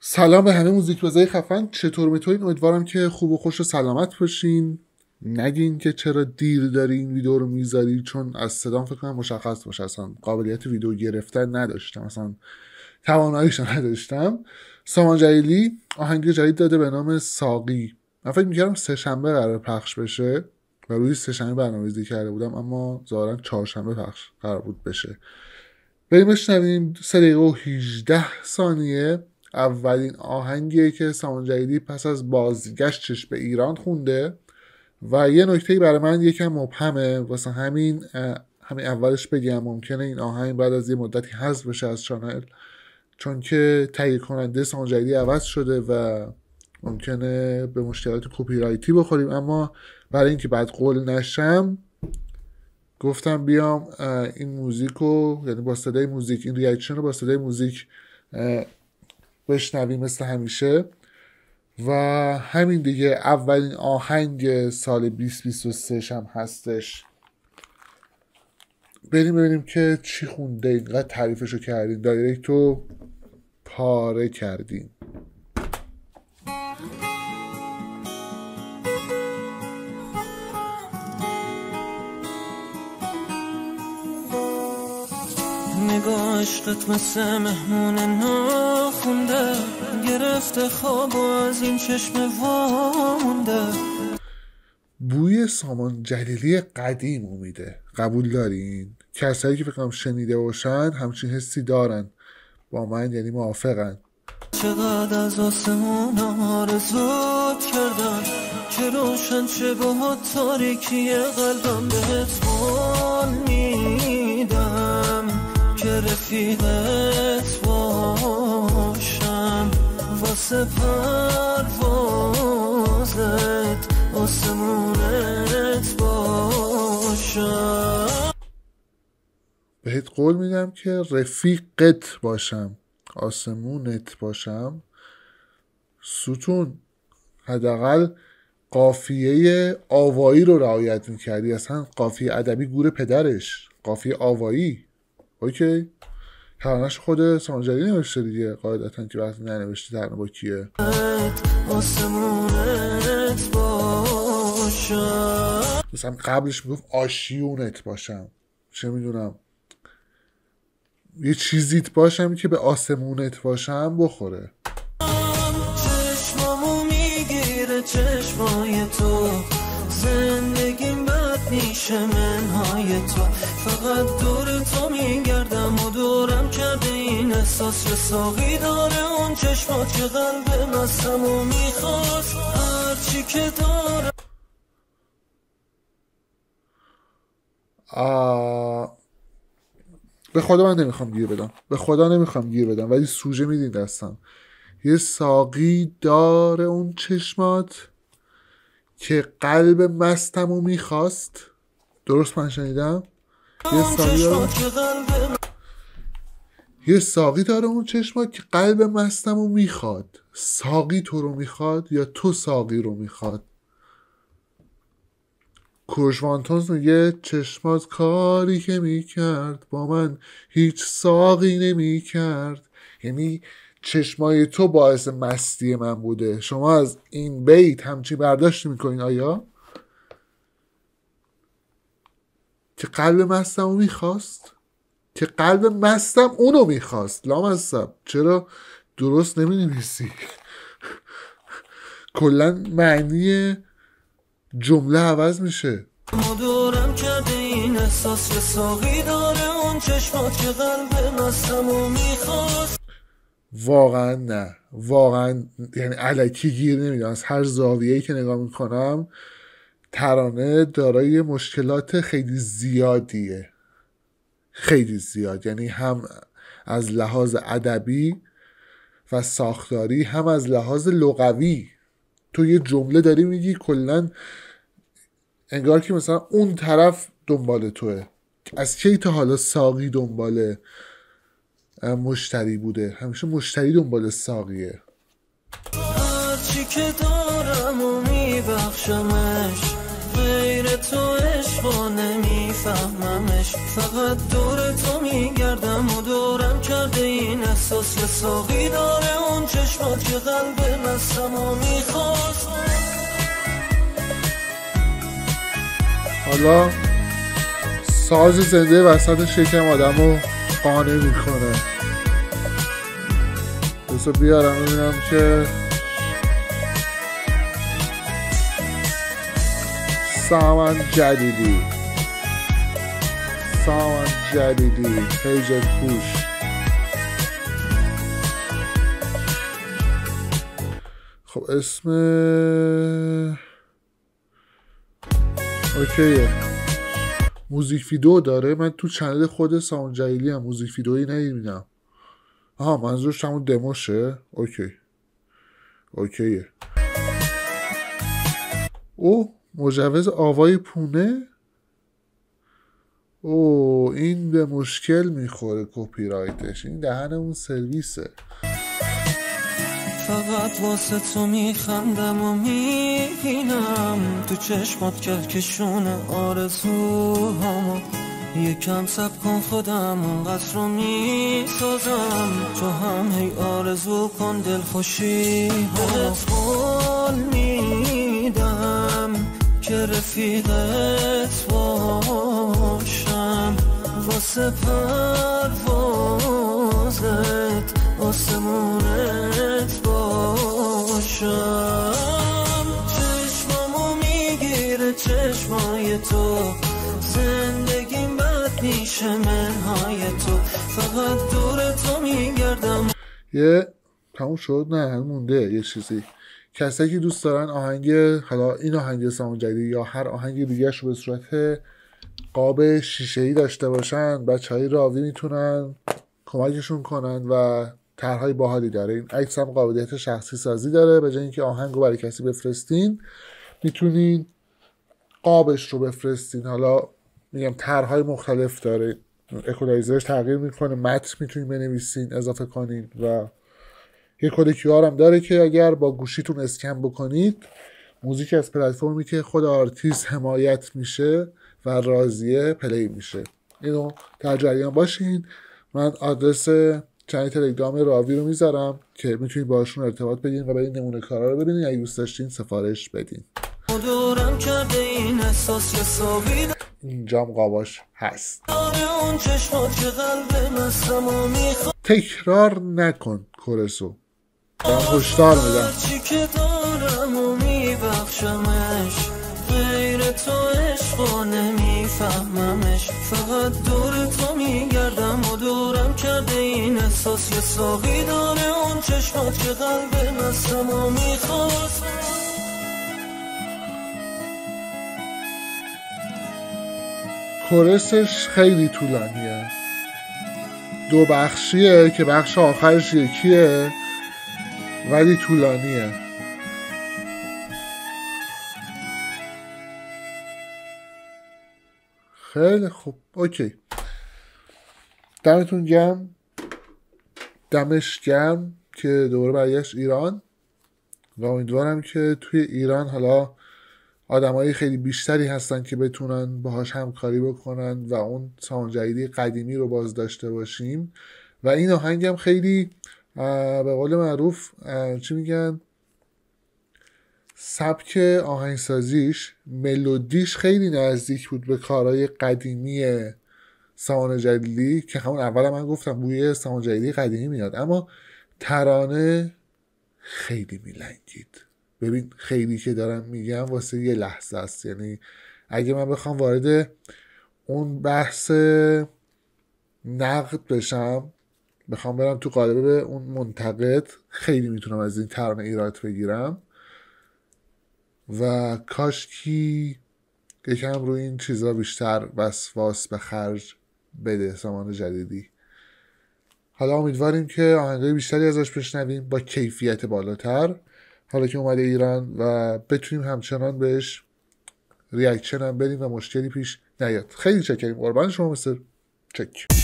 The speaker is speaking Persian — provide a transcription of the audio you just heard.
سلام به همه موزیک بازای خفن. چطور می‌تونین امیدوارم که خوب و خوش و سلامت باشین. نگین که چرا دیر داری این ویدیو رو می‌ذاری؟ چون از صدام فکر کنم مشخص باشه. اصلا قابلیت ویدیو گرفتن نداشتم. اصلا تواناییش نداشتم. سامان جلیلی آهنگ جدید داده به نام ساقی. من فکر می‌کردم سه شنبه قرار پخش بشه و روی سه شنبه برنامه‌ریزی کرده بودم اما ظاهرا چهارشنبه پخش قرار بود بشه. بریم بشنویم. 3 دقیقه و 18 ثانیه. اولین آهنگیه که سامان جدیدی پس از بازگشتش به ایران خونده و یه نکته برای من یکم مبهمه واسه همین همین اولش بگم ممکنه این آهنگ بعد از یه مدتی حذف بشه از چانل چون که تهیه کننده سامان جدیدی عوض شده و ممکنه به مشکلات کپی رایتی بخوریم. اما برای اینکه بعد قول نشم گفتم بیام این موزیک رو یعنی با صدای موزیک این reaction رو با صدای موزیک بشنویم مثل همیشه. و همین دیگه اولین آهنگ سال 2023 هم هستش. بریم ببینیم که چی خونده اینقدر تعریفشو کردین. direct رو پاره کردیم نگاه عشقت مثل مهمون ناخونده. گرفته خواب و از این چشم وامونده. بوی سامان جلیلی قدیم امیده. قبول دارین؟ کسایی که فکرم شنیده باشن همچین حسی دارن. با من یعنی موافقن. چقدر از آسمون آرزوت کردم که روشن چه با تاریکی قلبم بهت رفیقت باشم. واسه پروازت آسمونت باشم. بهت قول میدم که رفیقت باشم آسمونت باشم. ستون حداقل قافیه آوایی رو رعایت می‌کردی. اصلا قافیه ادبی گور پدرش. قافیه آوایی. اوکی؟ ترانش خود سانجری نوشته دیگه قاعدتا که وقتی ننوشته ترانه با کیه؟ مثلا قبلش می‌گفت آشیونت باشم. چه می‌دونم. یه چیزیت باشم که به آسمونت باشم بخوره. چشمامو می‌گیره چشمای تو. زندگیم بد میشه منهای تو. فقط دور احساس که ساقی داره اون چشمات که قلب مستم و می‌خواست. هرچی که داره. آه... به خدا من نمی‌خوام گیر بدم. به خدا نمی‌خوام گیر بدم ولی سوژه میدین دستم. یه ساقی داره اون چشمات که قلب مستم می‌خواست. درست من شنیدم؟ یه ساقی داره, یه ساقی داره اون چشمات که قلب مستم می‌خواد. ساقی تو رو می‌خواد یا تو ساقی رو می‌خواد؟ کوروش میگه چشمات کاری که می‌کرد با من هیچ ساقی نمی‌کرد. یعنی چشمای تو باعث مستی من بوده. شما از این بیت همچی برداشت می‌کنین آیا؟ که قلب مستم رو می‌خواست؟ که قلب مستم اونو می‌خواست. لامصب. چرا؟ درست نمی‌نویسی. کلا معنی جمله عوض میشه. کرده این احساس ساقی داره. اون چشمات که قلب مستم و می‌خواست. واقعا نه. واقعا یعنی علکی گیر نمیدم از هر زاویه‌ای که نگاه می‌کنم ترانه دارای مشکلات خیلی زیادیه. خیلی زیاد. یعنی هم از لحاظ ادبی و ساختاری هم از لحاظ لغوی. تو یه جمله داری میگی کلا انگار که مثلا اون طرف دنبال توه. از کی تا حالا ساقی دنبال مشتری بوده؟ همیشه مشتری دنبال ساقیه. هرچی که دارم میبخشمش غیر تو عشقا نمیفهممش فقط دور تو میگردم و دورم کرده این احساس یه ساقی داره. اون چشمات که قلب مستم و می‌خواست. حالا ساز زنده وسط شکم آدم رو قانع می‌کنه. بسا بیارم ببینم که سامان جدیدی. سامان جدیدی پیج پوش. خب اسم اوکیه. موزیک ویدیو داره. من تو چنل خود سامان جلیلی هم موزیک ویدیویی نمی‌بینم. آها منظورش همون دموشه. اوکی. اوکیه. او مجوز آوای پونه؟ او این به مشکل می‌خوره کپی رایتش این دهن اون سرویسه. فقط واسه تو میخندم و می‌بینم. تو چشمات کهکشون آرزوهامو. یکم سب کن خودم اون قصر رو می‌سازم. تو هم هی آرزو کن دل خوشی بهت قول میدم که رفیقت باشم واسه پروازت آسمونت باشم. چشمامو می‌گیره چشمای تو. زندگیم بد میشه منهای تو. فقط دور تو میگردم. یه تموم شد؟ نه مونده. یه چیزی. کسایی که دوست دارن آهنگ حالا این آهنگ سامان جدید یا هر آهنگ دیگه رو به صورت قاب شیشه ای داشته باشن بچه های راوی می‌تونن کمکشون کنن و طرحهای باحالی داره. این عکس هم قابلیت شخصی سازی داره. به جای اینکه آهنگ رو برای کسی بفرستین می‌تونین قابش رو بفرستین. حالا میگم طرحهای مختلف داره. اکولایزرش تغییر می‌کنه متن می‌تونین بنویسین اضافه کنین و یه کد Q هم داره که اگر با گوشیتون اسکن بکنید موزیک از پلتفرمی که خود آرتیست حمایت میشه و راضیه play میشه. اینو در جریان باشین. من آدرس channel تلگرام راوی رو می‌ذارم که می‌تونید باشون ارتباط بگیرین و برین نمونه کارا رو ببینین. اگه دوست داشتین سفارش بدین. اینجام قاباش هست. می‌خواد. تکرار نکن کورسو. دارم هشدار میدم. هرچی که دارم و میبخشمش غیر تو عشق و نمیفهممش فقط دور تو میگردم و دورم کرده این احساس. یه ساقی داره اون چشمات که قلب مستم و می‌خواست. کورسش خیلی طولانیه. دو بخشیه که بخش آخرش یکیه ولی طولانیه. خیلی خوب. اوکی. دمتون گرم. دمش گرم که دوباره برگشت ایران. و امیدوارم که توی ایران حالا آدمایی خیلی بیشتری هستن که بتونن باهاش همکاری بکنن و اون سامان جدیدی قدیمی رو باز داشته باشیم. و این آهنگم خیلی به قول معروف چی میگن؟ سبک آهنگسازیش ملودیش خیلی نزدیک بود به کارهای قدیمی سامان جدیدی که همون اول من گفتم بوی سامان جدیدی قدیمی میاد. اما ترانه خیلی میلنگید. ببین خیلی که دارم میگم واسه یه لحظه است. یعنی اگه من بخوام وارد اون بحث نقد بشم بخوام برم تو قالب اون منتقد خیلی می‌تونم از این ترانه ایراد بگیرم. و کاشکی یکم روی این چیزا بیشتر وسواس به خرج بده سامان جدیدی. حالا امیدواریم که آهنگای بیشتری ازش بشنویم با کیفیت بالاتر. حالا که اومده ایران و بتونیم همچنان بهش ریاکشن هم بدیم و مشکلی پیش نیاد. خیلی چکریم. قربان شما مستر. چک.